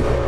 go.